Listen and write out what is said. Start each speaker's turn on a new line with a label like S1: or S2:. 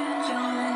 S1: change